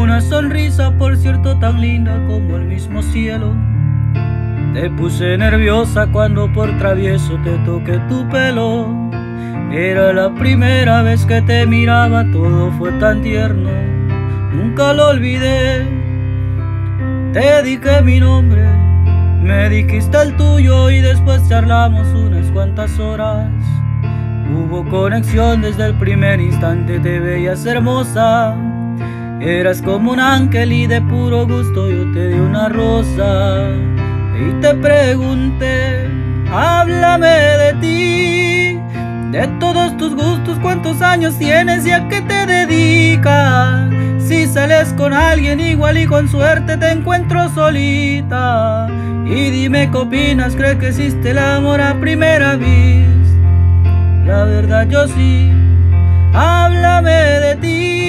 Una sonrisa, por cierto, tan linda como el mismo cielo. Te puse nerviosa cuando por travieso te toqué tu pelo. Era la primera vez que te miraba, todo fue tan tierno. Nunca lo olvidé. Te dije mi nombre, me dijiste el tuyo y después charlamos unas cuantas horas. Hubo conexión desde el primer instante, te veías hermosa. Eras como un ángel y de puro gusto yo te di una rosa. Y te pregunté, háblame de ti, de todos tus gustos, cuántos años tienes y a qué te dedicas. Si sales con alguien igual y con suerte te encuentro solita. Y dime qué opinas, ¿crees que existe el amor a primera vista? La verdad yo sí, háblame de ti.